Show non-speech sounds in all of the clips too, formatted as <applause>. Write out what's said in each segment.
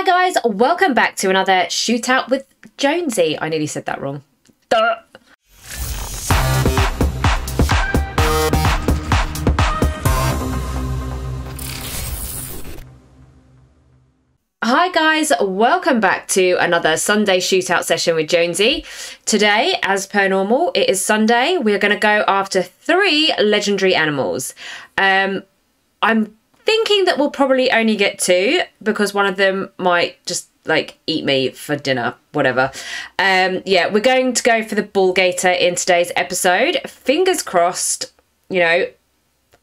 Hi guys, welcome back to another shootout with Jonesy. I nearly said that wrong. Duh. Hi guys, welcome back to another Sunday shootout session with Jonesy. Today, as per normal, it is Sunday. We're going to go after three legendary animals. Um, I'm thinking that we'll probably only get two because one of them might just like eat me for dinner, whatever. Um, yeah, we're going to go for the bull gator in today's episode. Fingers crossed, you know,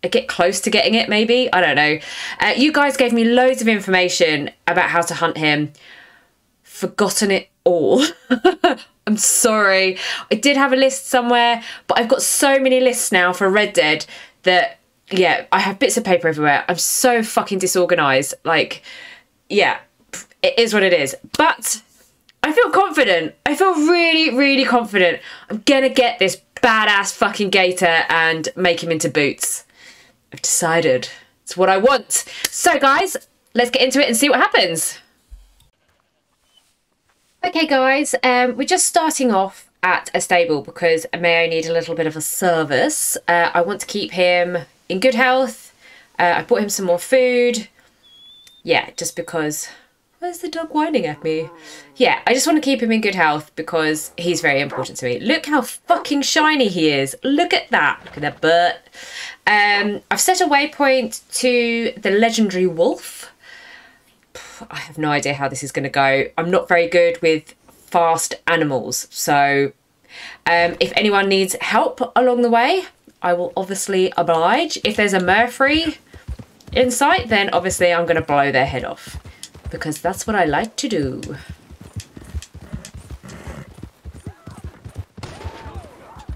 I get close to getting it maybe. I don't know. Uh, you guys gave me loads of information about how to hunt him. Forgotten it all. <laughs> I'm sorry. I did have a list somewhere, but I've got so many lists now for Red Dead that yeah, I have bits of paper everywhere. I'm so fucking disorganized. Like, yeah, it is what it is. But I feel confident. I feel really, really confident. I'm gonna get this badass fucking gator and make him into boots. I've decided. It's what I want. So, guys, let's get into it and see what happens. Okay, guys, um, we're just starting off at a stable because Mayo need a little bit of a service. Uh, I want to keep him in good health. Uh, I bought him some more food. Yeah, just because... Where's the dog whining at me? Yeah, I just want to keep him in good health because he's very important to me. Look how fucking shiny he is. Look at that. Look at that butt. Um, I've set a waypoint to the legendary wolf. I have no idea how this is going to go. I'm not very good with fast animals. So um, if anyone needs help along the way, I will obviously oblige. If there's a Murfree in sight, then obviously I'm going to blow their head off. Because that's what I like to do.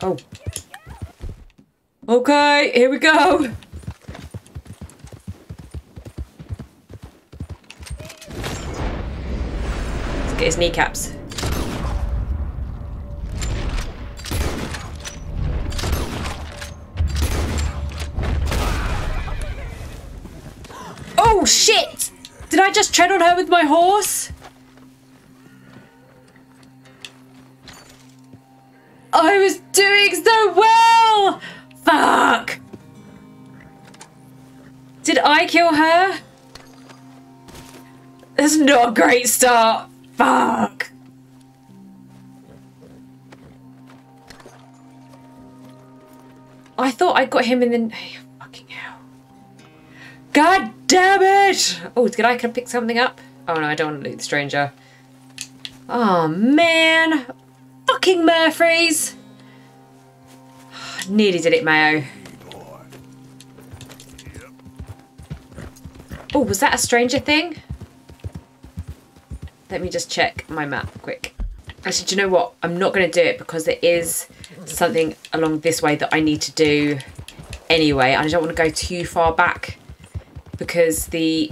Oh. Okay, here we go. Let's get his kneecaps. Oh shit! Did I just tread on her with my horse? I was doing so well! Fuck! Did I kill her? That's not a great start. Fuck. I thought I got him in the... God damn it! Oh, did I pick something up? Oh no, I don't want to loot the stranger. Oh man! Fucking Murfrees! <sighs> Nearly did it, Mayo. Oh, was that a stranger thing? Let me just check my map quick. Actually, do you know what? I'm not going to do it because there is something along this way that I need to do anyway. I don't want to go too far back because the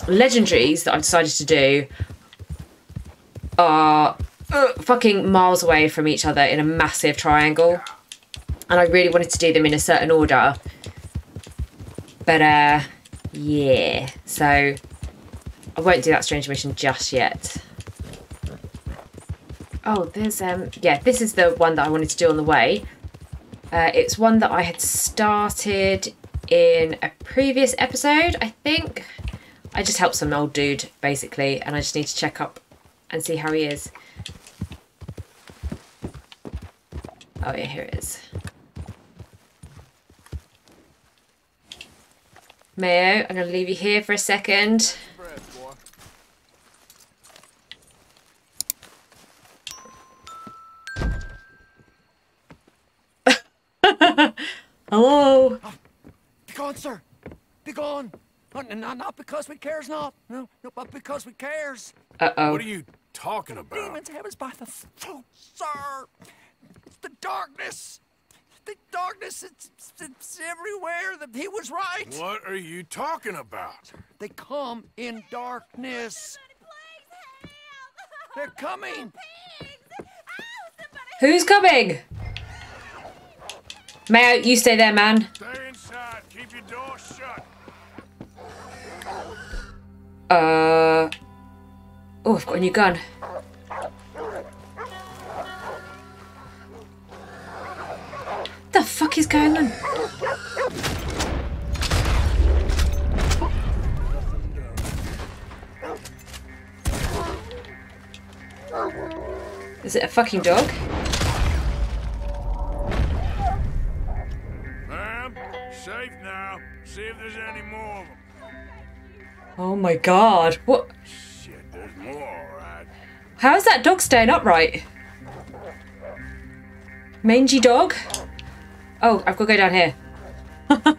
legendaries that I've decided to do are uh, fucking miles away from each other in a massive triangle. And I really wanted to do them in a certain order. But, uh, yeah. So, I won't do that strange mission just yet. Oh, there's, um, yeah, this is the one that I wanted to do on the way. Uh, it's one that I had started in a previous episode, I think. I just helped some old dude, basically, and I just need to check up and see how he is. Oh yeah, here it is. Mayo, I'm going to leave you here for a second. <laughs> Hello? Be gone, sir. Be gone. Not, not, not because we cares not. No, no, but because we cares. Uh-oh. What are you talking about? Demons have us by the throat, sir. It's the darkness. The darkness, it's, it's everywhere. That He was right. What are you talking about? They come in darkness. They're coming. Who's coming? Mayo, you stay there, man. Stay inside. Keep your door shut. Uh... Oh, I've got a new gun. The fuck is going on? Is it a fucking dog? Ma'am, safe. See if there's any more of them. Oh my god. What? Shit, there's more, alright. How is that dog staying upright? Mangy dog? Oh, I've got to go down here. <laughs>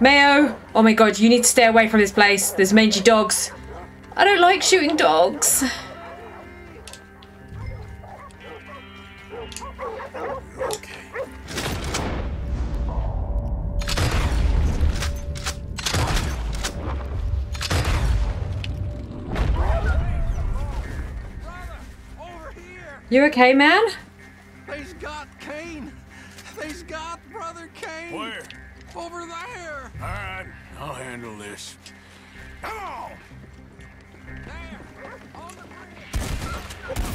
Mayo! Oh my god, you need to stay away from this place. There's mangy dogs. I don't like shooting dogs. You okay, man? They's got Kane! They's got Brother Kane! Where? Over there! Alright, I'll handle this. Come on! There! On the bridge!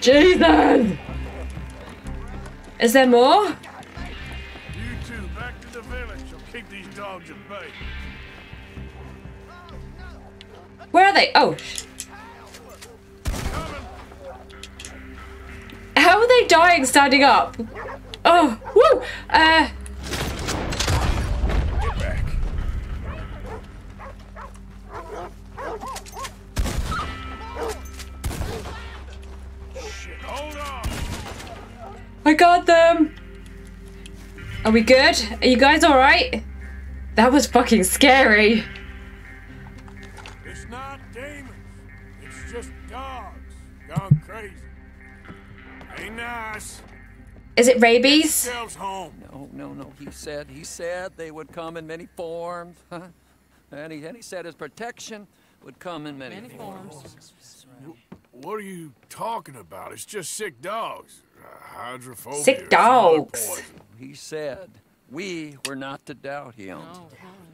Jesus! Is there more? You two, back to the village. I'll keep these dogs at bay. Where are they? Oh. How are they dying standing up? Oh, woo! Uh, Get back. Shit, hold on! I got them! Are we good? Are you guys alright? That was fucking scary. Nice. Is it rabies? Home. No, no, no. He said, he said they would come in many forms. and, he, and he said his protection would come in many, forms. What are you talking about? It's just sick dogs. Uh, hydrophobia. Sick or some other dogs. He said we were not to doubt him.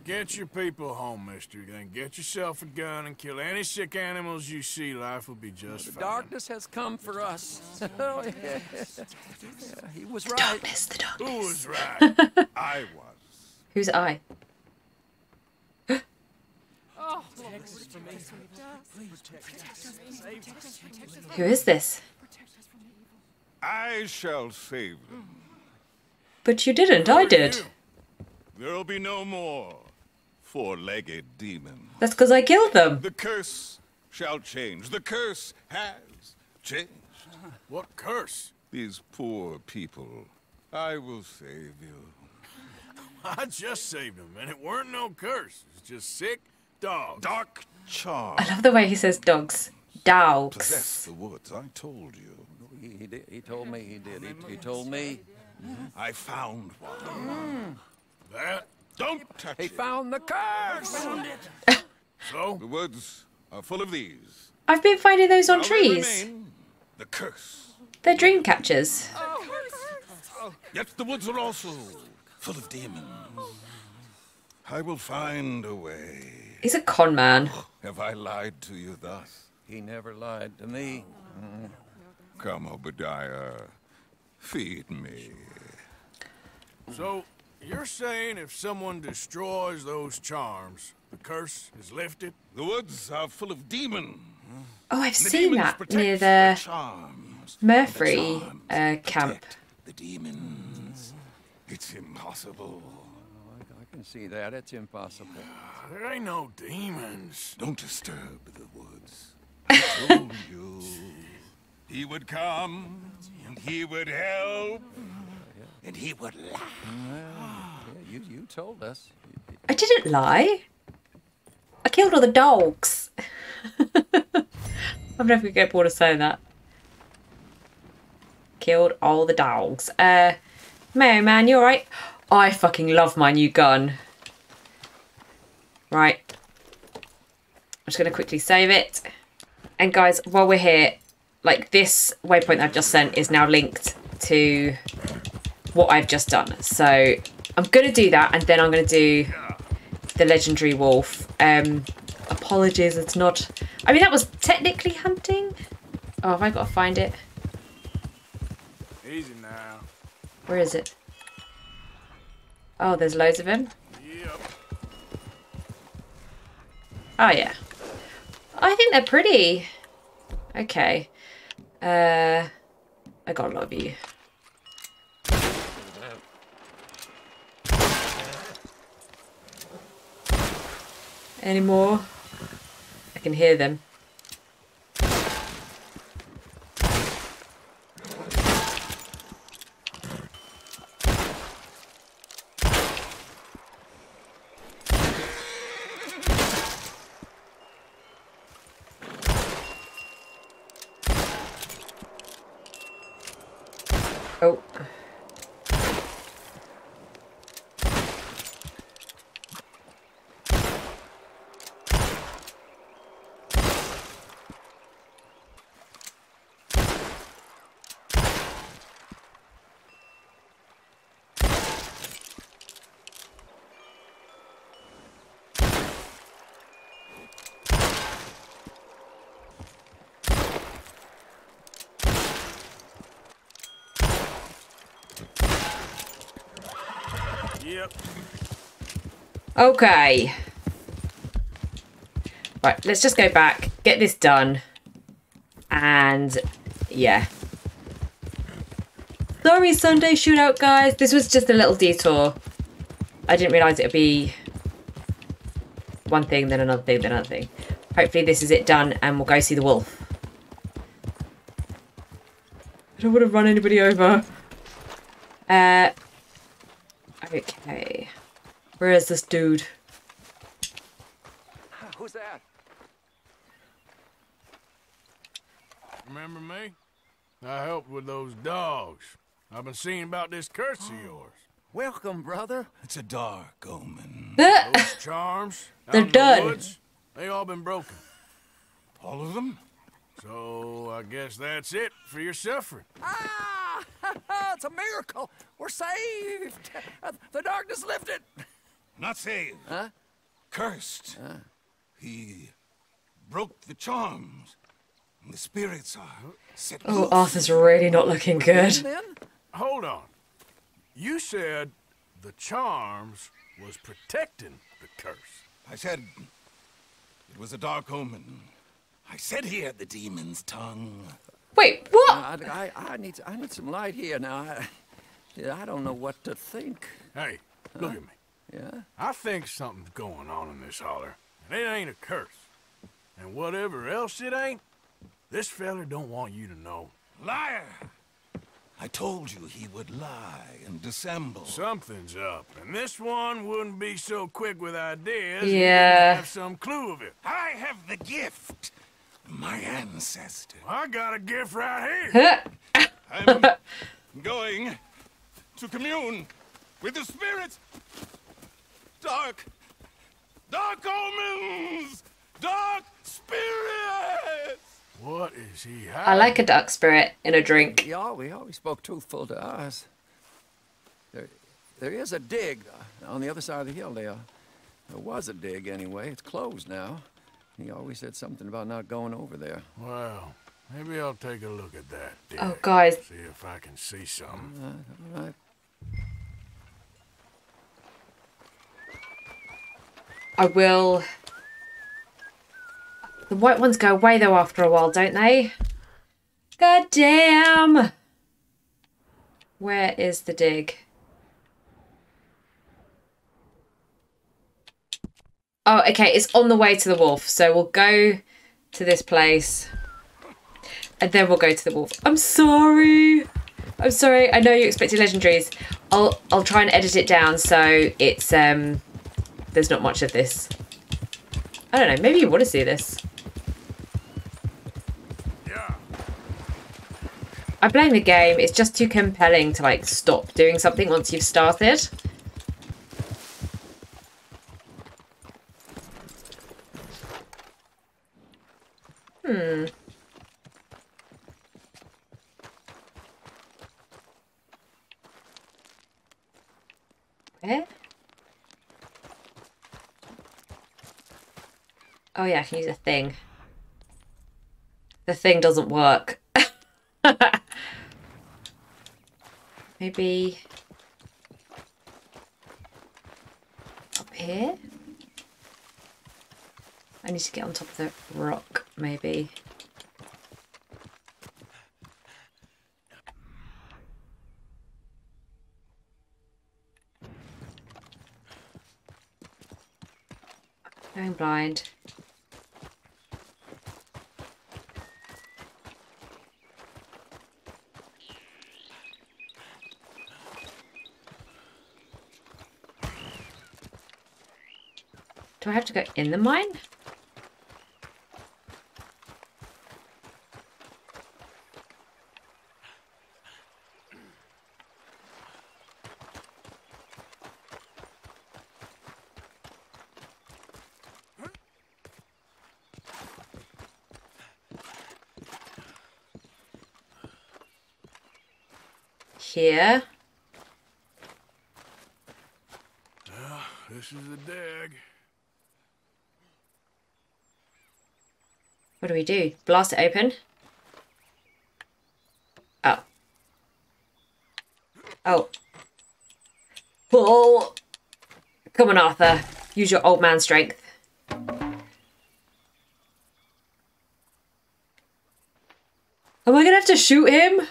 Get your people home, mister. Then get yourself a gun and kill any sick animals you see. Life will be just The fine. darkness has come for us. <laughs> Oh, yeah. Yeah, he was right. Darkness, the Who darkness. was right? <laughs> I was. Who's I? Who is this? I shall save them. But you didn't, I did. There'll be no more four-legged demons. That's because I killed them. The curse shall change. The curse has changed. <laughs> what curse? These poor people. I will save you. <laughs> I just saved them, and it weren't no curse. It's just sick dogs. Dark charm. I love the way he says dogs. Dogs. Possess the woods. I told you. He, he, did, he told me he did. He, he told me I found one. That? Don't touch he it. found the curse. Found it. <laughs> So? The woods are full of these. I've been finding those on Shall trees. The curse. They're dream catchers. Yet the woods are also full of demons. I will find a way. He's a con man. Have I lied to you thus? He never lied to me. Come, Obadiah. Feed me. So, you're saying if someone destroys those charms, the curse is lifted? The woods are full of demons. Oh, I've The seen that near the the charms. Murfree The charms uh, camp. The demons. It's impossible. I can see that. It's impossible. There ain't no demons. Don't disturb the woods. <laughs> I told you. He would come, and he would help, and he would laugh. Yeah, you, you told us. I didn't lie. I killed all the dogs. <laughs> I'm never gonna get bored of saying that. Killed all the dogs. Uh, Mayo man, you alright? I fucking love my new gun. Right. I'm just gonna quickly save it. And guys, while we're here, like this waypoint I've just sent is now linked to what I've just done. So I'm going to do that and then I'm going to do the legendary wolf. Um, apologies, it's not... I mean, that was technically hunting. Oh, have I got to find it? Easy now. Where is it? Oh, there's loads of him. Yep. Oh, yeah. I think they're pretty. Okay. Uh, I got a lot of you. Any more? I can hear them. Okay. Right, let's just go back, get this done, and yeah. Sorry, Sunday shootout, guys. This was just a little detour. I didn't realise it'd be one thing, then another thing, then another thing. Hopefully, this is it done, and we'll go see the wolf. I don't want to run anybody over. Uh, okay. Where is this dude? Who's that? Remember me? I helped with those dogs. I've been seeing about this curse of oh. yours. Welcome, brother. It's a dark omen. <laughs> Those charms They're in the done. woods, they all been broken. All of them? So I guess that's it for your suffering. Ah! <laughs> it's a miracle. We're saved. Uh, The darkness lifted. Not saved. Huh? Cursed. Huh? He broke the charms. And the spirits are set Oh, loose. Arthur's really not looking good. Then? Hold on. You said the charms was protecting the curse. I said it was a dark omen. I said he had the demon's tongue. Wait, what? I, I, I need I need some light here now. I, I don't know what to think. Hey, look at me. Uh, yeah? I think something's going on in this holler, and it ain't a curse. And whatever else it ain't, this feller don't want you to know. Liar! I told you he would lie and dissemble. Something's up, and this one wouldn't be so quick with ideas. if he Yeah. didn't have some clue of it. I have the gift. My ancestor. I got a gift right here. I'm <laughs> going to commune with the spirits. Dark, dark omens, dark spirits. What is he I like a dark spirit in a drink. We, all, we always spoke truthful to us. There, there is a dig on the other side of the hill there. There was a dig anyway. It's closed now. He always said something about not going over there. Well, maybe I'll take a look at that. Oh, guys. See if I can see something. All right. I will. The white ones go away though after a while, don't they? God damn! Where is the dig? Oh, okay, it's on the way to the wolf. So we'll go to this place. And then we'll go to the wolf. I'm sorry. I'm sorry. I know you expected legendaries. I'll I'll try and edit it down so it's um there's not much of this. I don't know, maybe you want to see this. Yeah. I blame the game, it's just too compelling to like stop doing something once you've started. Hmm. Where? Oh I can use a thing. The thing doesn't work. <laughs> Maybe up here? I need to get on top of the rock, maybe. Going blind. To go in the mine? Here. Ah, this is the dig. What do we do? Blast it open? Oh. Oh. Pull! Come on, Arthur. Use your old man strength. Am I gonna have to shoot him?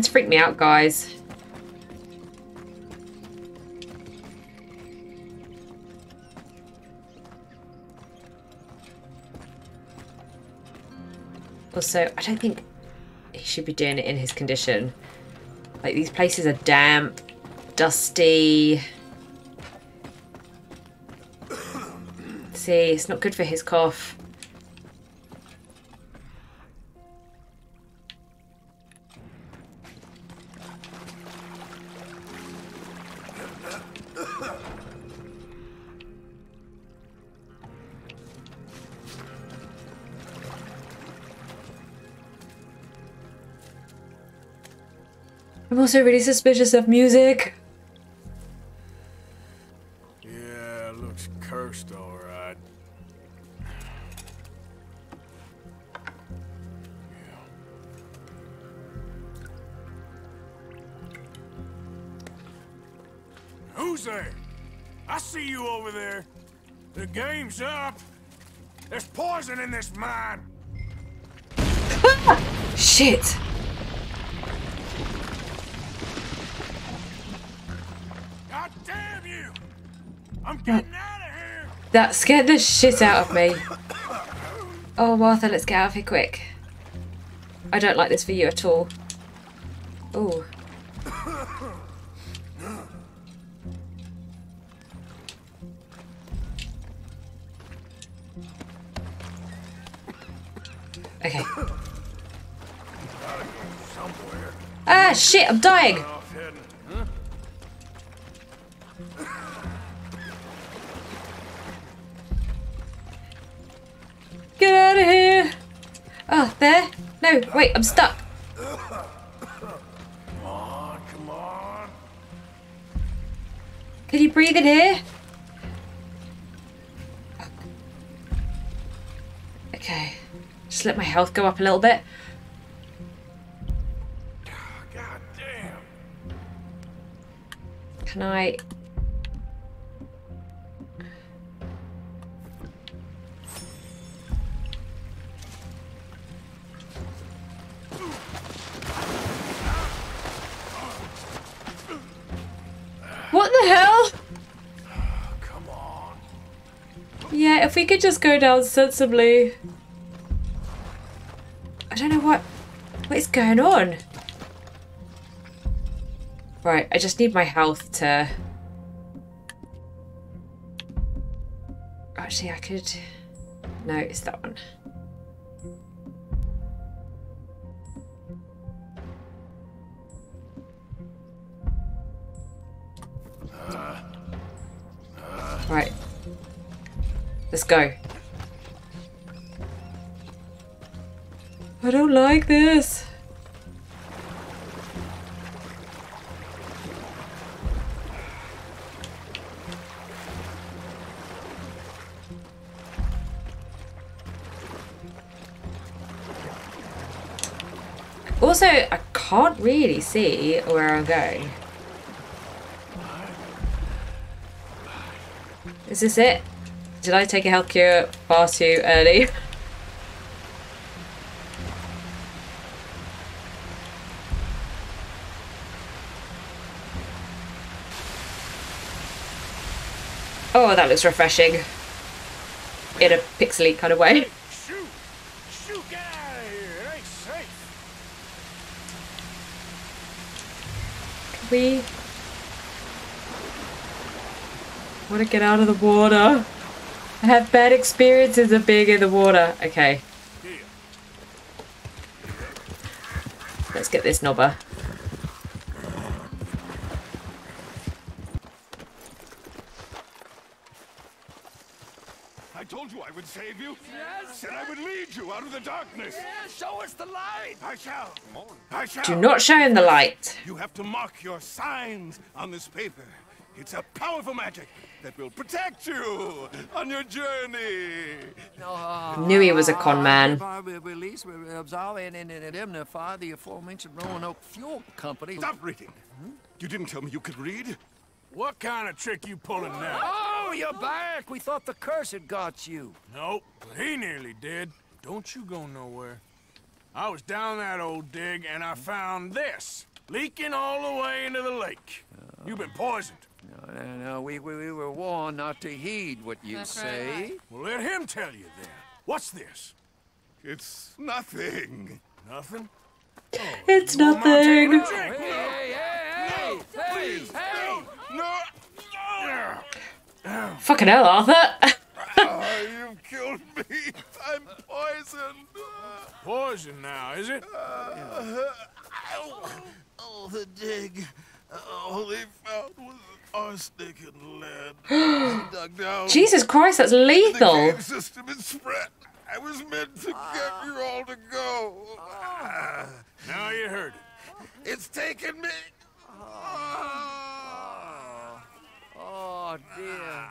Mine's freaked me out, guys. Also, I don't think he should be doing it in his condition. Like, these places are damp, dusty. See, it's not good for his cough. Also really suspicious of music. Yeah, looks cursed, all right. Who's there? I see you over there. The game's up. There's poison in this mine. <laughs> Shit! That scared the shit out of me. Oh, Martha, let's get out of here quick. I don't like this for you at all. Ooh. Okay. Ah, shit, I'm dying! Wait, I'm stuck. Come on, come on. Can you breathe in here? Okay. Just let my health go up a little bit. God damn. Can I... could just go down sensibly. I don't know what what is going on. Right, I just need my health to... Actually, I could... No, it's that one. Let's go. I don't like this. Also, I can't really see where I'm going. Is this it? Did I take a health cure far too early? <laughs> oh, that looks refreshing. In a pixely kind of way. <laughs> We want to get out of the water. I have bad experiences of being in the water. Okay, let's get this knobber. I told you I would save you. Yes. Said I would lead you out of the darkness. Yes, show us the light. I shall. I shall. Do not show him the light. You have to mark your signs on this paper. It's a powerful magic that will protect you on your journey. Oh. Knew he was a con man. The aforementioned Roanoke Fuel Company. Stop reading. You didn't tell me you could read. What kind of trick you pulling now? Oh, you're back. We thought the curse had got you. Nope, but he nearly did. Don't you go nowhere. I was down that old dig and I found this, leaking all the way into the lake. You've been poisoned. No, no, no. We, we, we were warned not to heed what you say. Well, let him tell you then. What's this? It's nothing. Nothing? It's Well, I'm taking nothing. a drink. Hey, hey, hey, hey, Please, hey. no, no. Fucking hell, Arthur. Oh, you've killed me. I'm poisoned. Poison now, is it? Oh, oh, the dig. All they found was arsenic and lead. <gasps> Dug down. Jesus Christ, that's The lethal. cave system is spread. I was meant to get you all to go. Now you heard it. It's taken me. Oh, oh dear.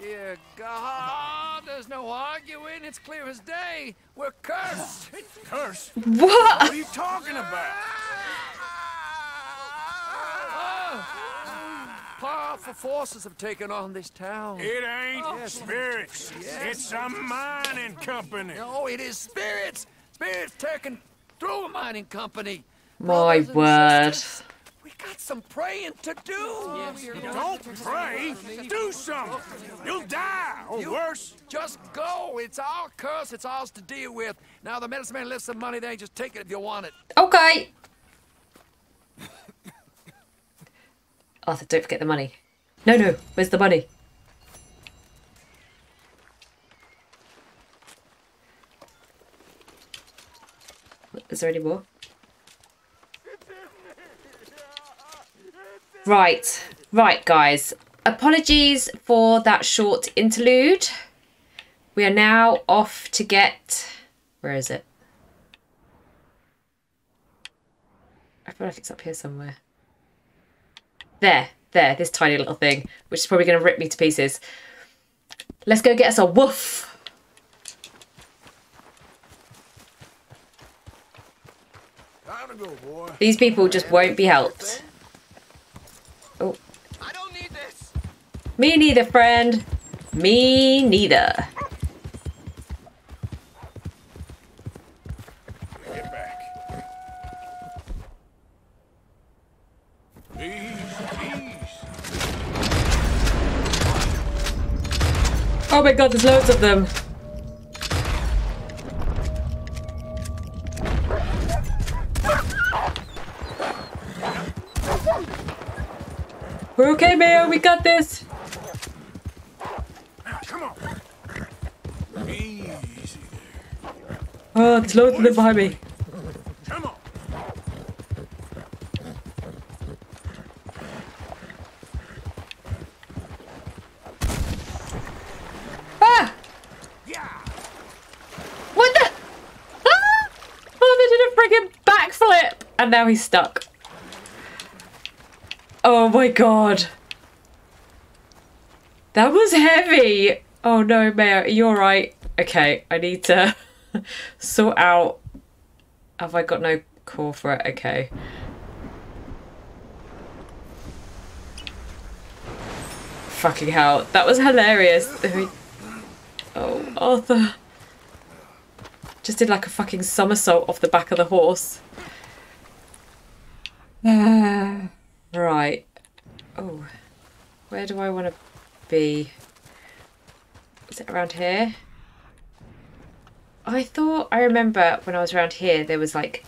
Dear God, there's no arguing. It's clear as day. We're cursed. Curse? What? What are you talking about? Powerful forces have taken on this town. It ain't oh, spirits. It's a mining company. No, it is spirits. Spirits taken through a mining company. My word. sisters, We got some praying to do. Don't pray. Do something. You'll die, or worse. Just go. It's our curse. It's ours to deal with. Now the medicine man left some money there. Just take it if you want it. Okay. <coughs> Arthur, don't forget the money. No, no, where's the money? Is there any more? Right, right, guys. Apologies for that short interlude. We are now off to get. Where is it? I feel like it's up here somewhere. There, there, this tiny little thing, which is probably going to rip me to pieces. Let's go get us a woof. Go. These people just won't be helped. Oh, I don't need this. me neither, friend. Me neither. Get back. Ease, ease. Oh my god, there's loads of them. We're okay, Mayo. We got this. Come on. Easy there. Oh, there's loads of them behind me. Come on. Ah! Yeah. What the? Ah! Oh, they did a friggin' backflip! And now he's stuck. Oh my god. That was heavy! Oh no, Mayo, you're right. Okay, I need to <laughs> sort out. Have I got no core for it? Okay. Fucking hell. That was hilarious. Oh, Arthur. Just did like a fucking somersault off the back of the horse. Ah, <sighs> right. Oh, where do I want to be? Is it around here? I thought, I remember when I was around here, there was like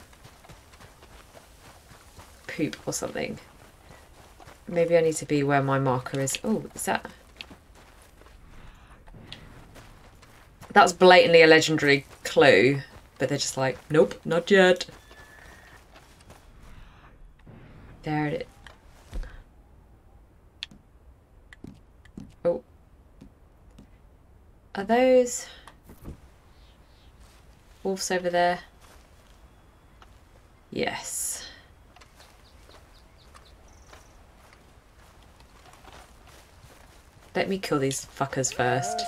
poop or something. Maybe I need to be where my marker is. Oh, is that? That's blatantly a legendary clue, but they're just like, nope, not yet. There it is. Oh. Are those wolves over there? Yes. Let me kill these fuckers first.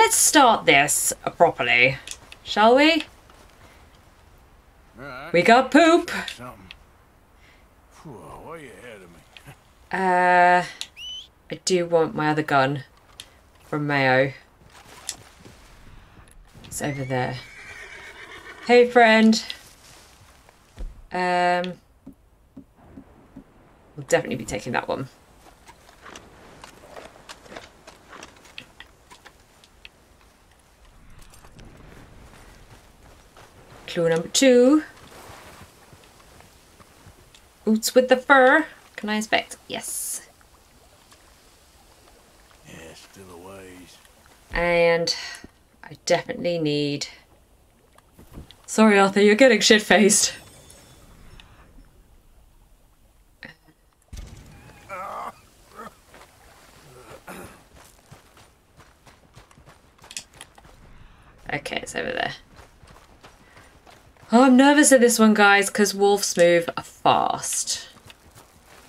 Let's start this properly, shall we? Right. We got poop. Something. Whew, way ahead of me. <laughs> Uh, I do want my other gun from Mayo. It's over there. Hey, friend. Um, we'll definitely be taking that one. Clue number two. Boots with the fur. Can I inspect? Yes. Yeah, still a ways. And I definitely need. Sorry, Arthur, you're getting shit faced. Okay, it's over there. Oh, I'm nervous at this one, guys, because wolves move fast.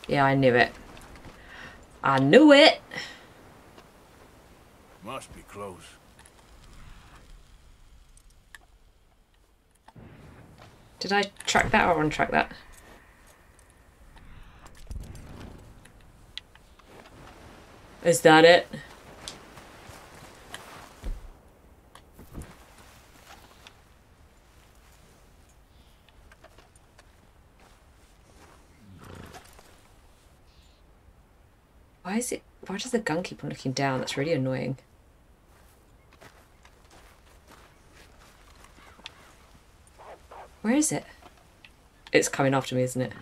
Yeah, I knew it. I knew it. Must be close. Did I track that or untrack that? Is that it? Why is it? Why does the gun keep on looking down? That's really annoying. Where is it? It's coming after me, isn't it?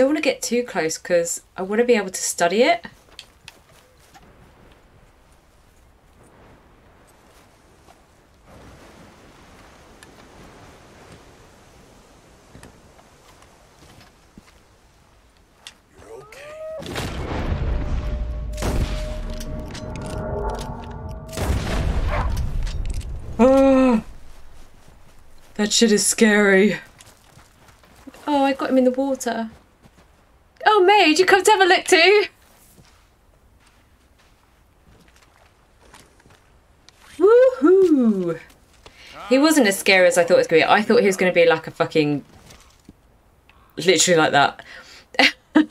Don't want to get too close because I want to be able to study it. Oh, that shit is scary. Oh, I got him in the water. May, did you come to have a look too? Woohoo! He wasn't as scary as I thought he was going to be. I thought he was going to be like a fucking. literally like that.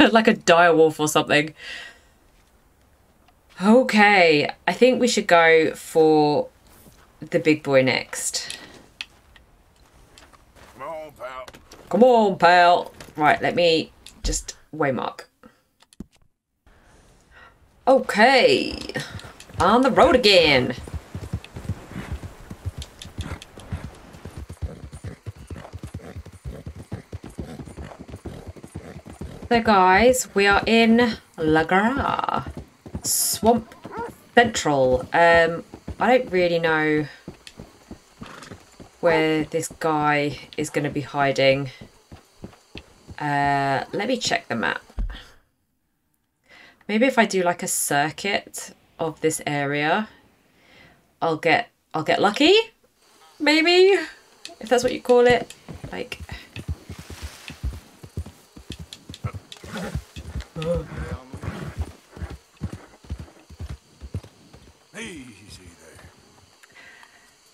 <laughs> like a dire wolf or something. Okay, I think we should go for the big boy next. Come on, pal. Come on, pal. Right, let me just waymark. Okay, on the road again. So guys, we are in Lagra, Swamp Central. Um, I don't really know where this guy is going to be hiding. Uh, let me check the map. Maybe if I do like a circuit of this area, I'll get I'll get lucky. Maybe if that's what you call it. Like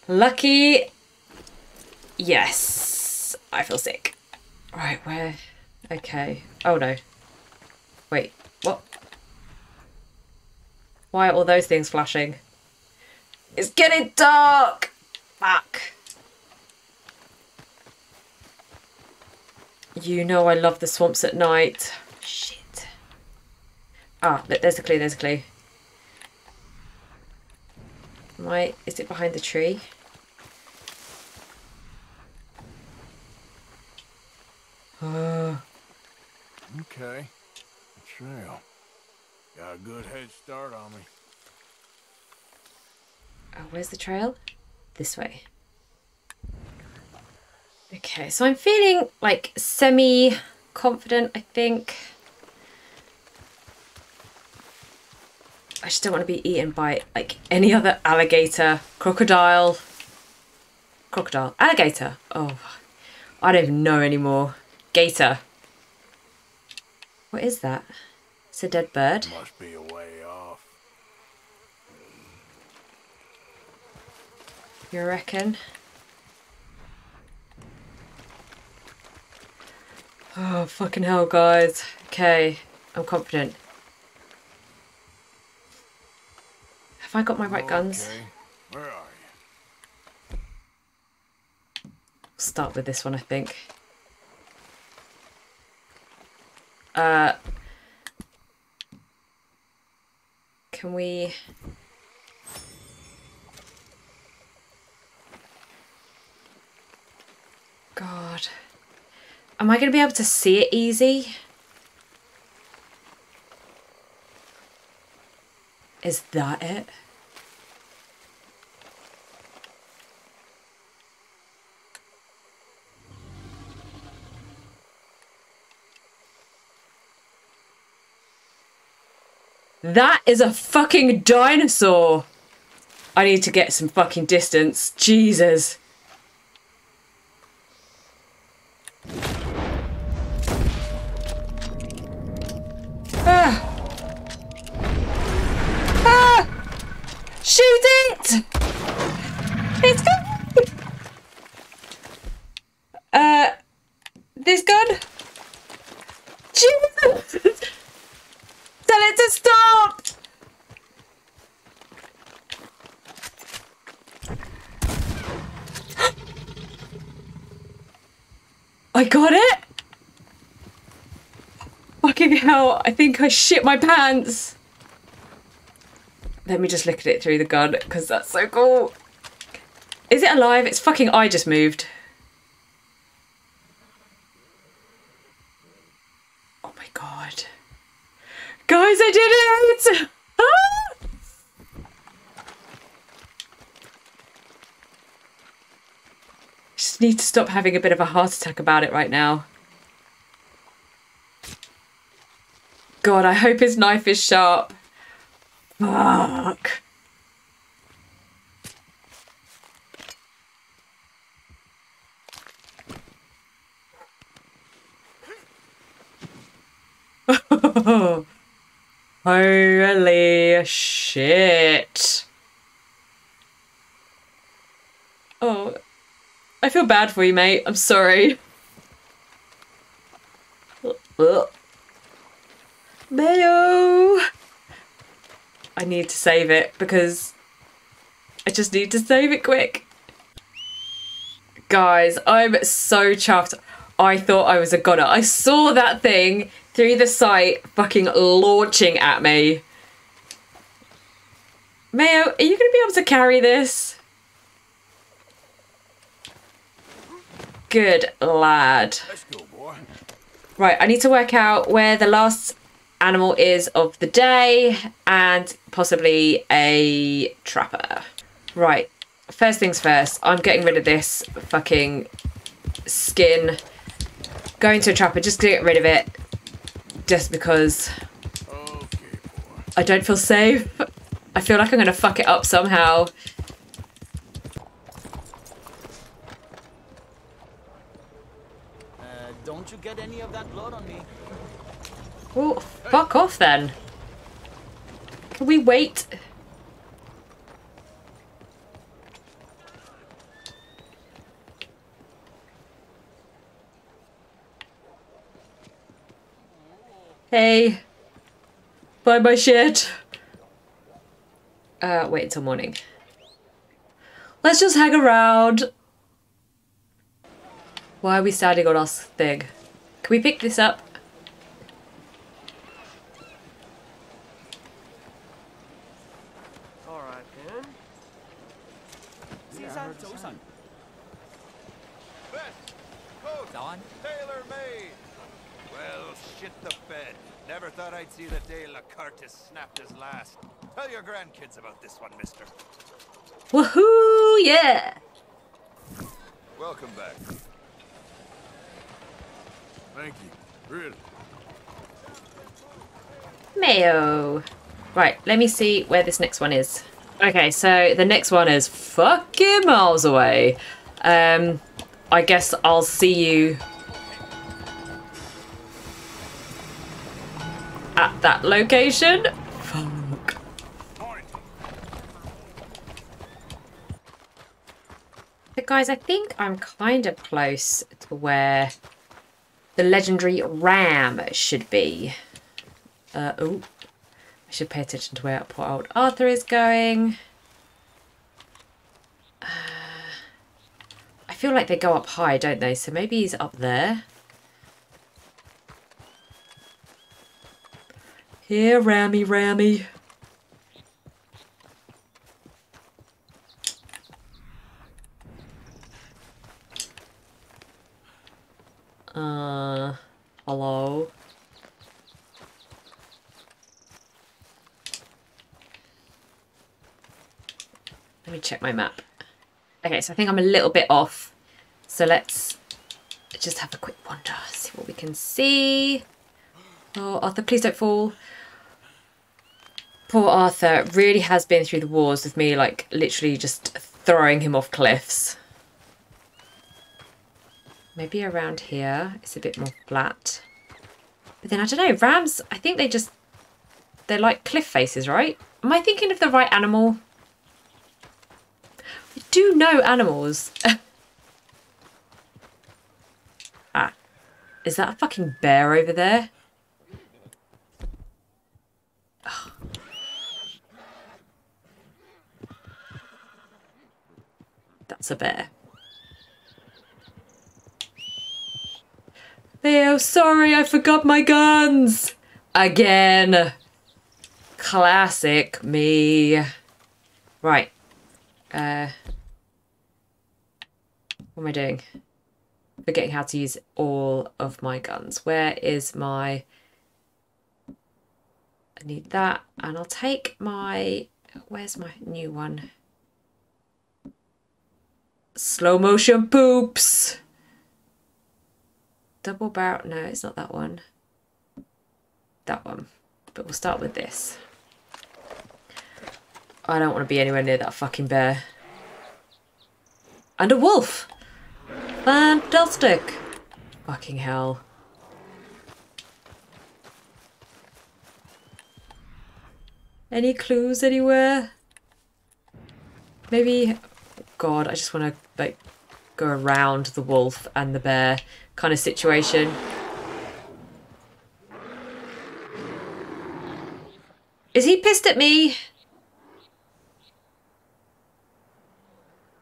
lucky. Yes, I feel sick. Right, where? Okay. Oh no. Wait, what? Why are all those things flashing? It's getting dark! Fuck. You know I love the swamps at night. Shit. Ah, look, there's a clue, there's a clue. Why is it behind the tree? Oh, Okay. A trail. Got a good head start on me. oh, where's the trail? This way. Okay, so I'm feeling like semi confident, I think. I just don't want to be eaten by like any other alligator, crocodile, crocodile, alligator. Oh, I don't even know anymore. Gator. What is that? It's a dead bird. Must be a way off. You reckon? Oh, fucking hell, guys. Okay, I'm confident. Have I got my right guns? Okay. Where are you? Start with this one, I think. Uh, can we? God, am I going to be able to see it easy? Is that it? That is a fucking dinosaur. I need to get some fucking distance. Jesus. Think I shit my pants. Let me just look at it through the gun, because that's so cool. Is it alive? Its fucking eye just moved. Oh my god. Guys, I did it! <laughs> Ah! Just need to stop having a bit of a heart attack about it right now. God, I hope his knife is sharp. Fuck. <laughs> Holy shit. Oh, I feel bad for you, mate. I'm sorry. <laughs> Ugh. Mayo! I need to save it because I just need to save it quick. Guys, I'm so chuffed. I thought I was a goner. I saw that thing through the sight fucking launching at me. Mayo, are you going to be able to carry this? Good lad. Let's go, boy. Right, I need to work out where the last animal is of the day and possibly a trapper. Right, first things first, I'm getting rid of this fucking skin. Going to a trapper just to get rid of it. Just because. I don't feel safe. I feel like I'm going to fuck it up somehow. Uh, don't you get any of that blood on me? Oh, fuck off then. Can we wait? Hey. Buy my shit. Uh, wait until morning. Let's just hang around. Why are we standing on our thing? Can we pick this up? Alright then. Don? Tailor made. Well, shit the bed. Never thought I'd see the day Lacartis snapped his last. Tell your grandkids about this one, mister. Woohoo! Yeah! Welcome back. Thank you. Really. Mayo. Right, let me see where this next one is. Okay, so the next one is fucking miles away. Um, I guess I'll see you that location. Fuck. But guys, I think I'm kind of close to where the legendary ram should be. Uh, oh, I should pay attention to where poor old Arthur is going. Uh, I feel like they go up high, don't they? So maybe he's up there. Here, Rammy, Rammy. Uh, hello? Let me check my map. Okay, so I think I'm a little bit off. So let's just have a quick wander, see what we can see. Oh, Arthur, please don't fall. Poor Arthur really has been through the wars with me, like, literally just throwing him off cliffs. Maybe around here it's a bit more flat. But then I don't know, rams, I think they just, they're like cliff faces, right? Am I thinking of the right animal? I do know animals. <laughs> ah, is that a fucking bear over there? That's a bear. Theo, sorry, I forgot my guns. Again. Classic me. Right. Uh, what am I doing? Forgetting how to use all of my guns. Where is my... I need that. And I'll take my... Where's my new one? Slow motion poops. Double barrel. No, it's not that one. That one. But we'll start with this. I don't want to be anywhere near that fucking bear. And a wolf! Fantastic! Fucking hell. Any clues anywhere? Maybe... God, I just want to, like, go around the wolf and the bear kind of situation. Is he pissed at me?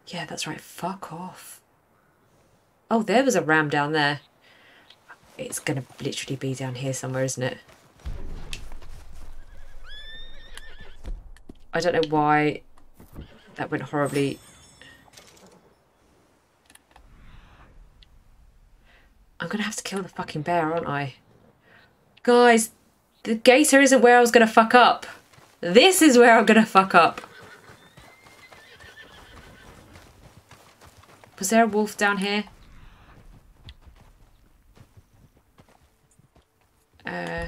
Yeah, that's right. Fuck off. Oh, there was a ram down there. It's going to literally be down here somewhere, isn't it? I don't know why that went horribly. I'm going to have to kill the fucking bear, aren't I? Guys, the gator isn't where I was going to fuck up. This is where I'm going to fuck up. Was there a wolf down here? Uh...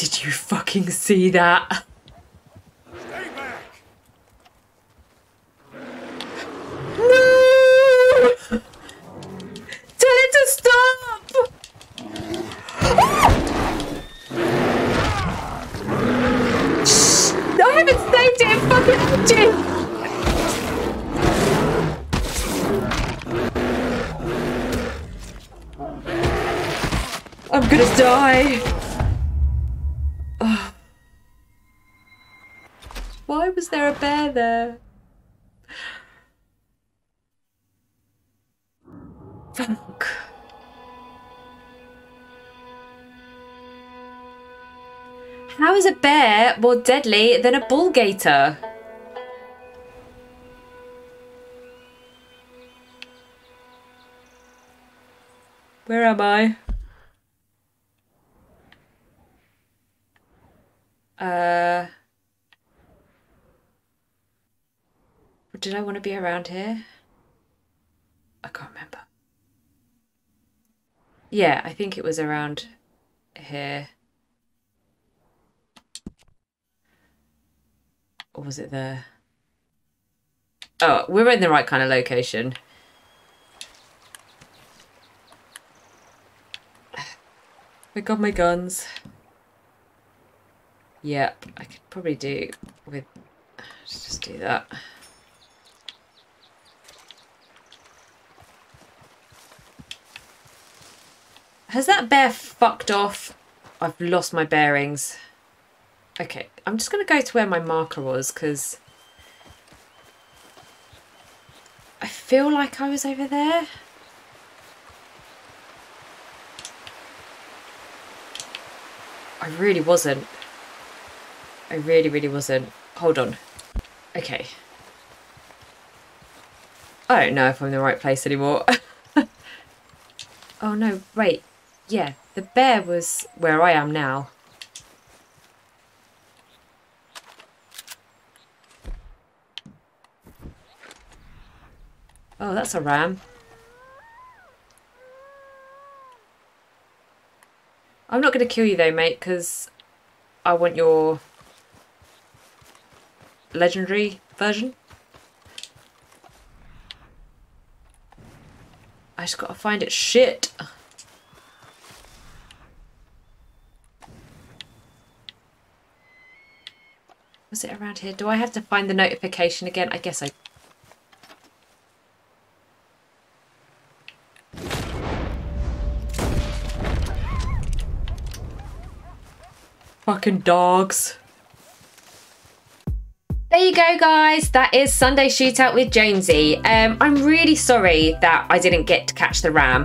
Did you fucking see that? Deadly than a bull gator? Where am I? Uh. Did I want to be around here? I can't remember. Yeah, I think it was around here. Or was it there? Oh, we're in the right kind of location. <sighs> I got my guns. Yep, I could probably do with... Let's just do that. Has that bear fucked off? I've lost my bearings. Okay, I'm just going to go to where my marker was because I feel like I was over there. I really wasn't. I really, really wasn't. Hold on. Okay. I don't know if I'm in the right place anymore. <laughs> oh no, wait. Yeah, the bear was where I am now. Oh, that's a ram. I'm not going to kill you though, mate, because I want your legendary version. I just gotta find it. Shit. Was it around here? Do I have to find the notification again? I guess I... Fucking dogs. There you go, guys. That is Sunday Shootout with Jonesy. Um, I'm really sorry that I didn't get to catch the ram.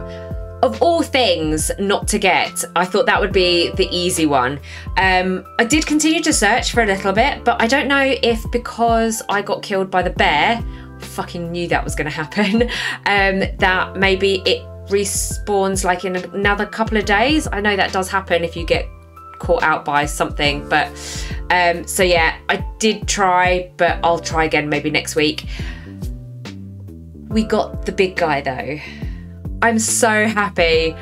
Of all things not to get, I thought that would be the easy one. Um, I did continue to search for a little bit, but I don't know if because I got killed by the bear, fucking knew that was going to happen, <laughs> um, that maybe it respawns like in another couple of days. I know that does happen if you get caught out by something but um so yeah i did try but i'll try again maybe next week. We got the big guy though. I'm so happy.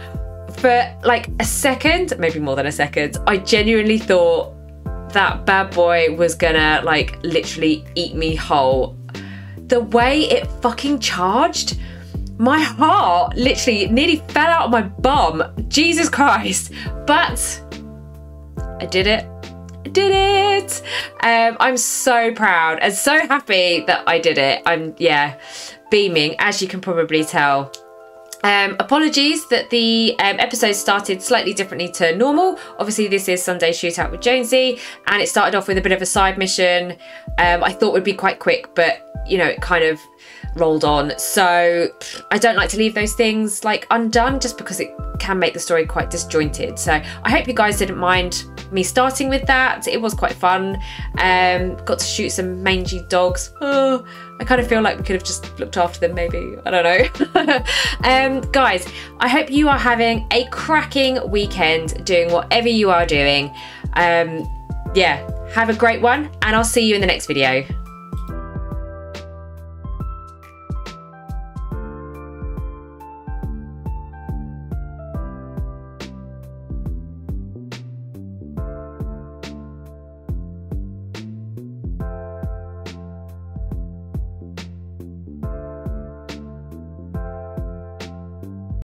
For like a second maybe more than a second i genuinely thought that bad boy was gonna like literally eat me whole. The way it fucking charged my heart literally nearly fell out of my bum. Jesus christ. But I did it. I did it. Um, I'm so proud and so happy that I did it. I'm, yeah, beaming, as you can probably tell. Um, apologies that the um, episode started slightly differently to normal. Obviously, this is Sunday Shootout with Jonesy, and it started off with a bit of a side mission. Um, I thought would be quite quick, but you know, it kind of rolled on. So I don't like to leave those things like undone just because it can make the story quite disjointed. So I hope you guys didn't mind me starting with that. It was quite fun. Um, got to shoot some mangy dogs. Oh, I kind of feel like we could have just looked after them, maybe. I don't know. <laughs> um, guys, I hope you are having a cracking weekend doing whatever you are doing. Um, yeah, have a great one, and I'll see you in the next video.